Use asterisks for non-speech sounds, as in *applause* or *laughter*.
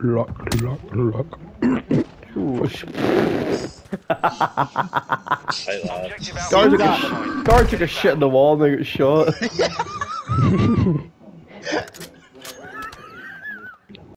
Lock, lock, lock. Guard took, a sh- took a shit in the wall and they got shot. *laughs* *laughs*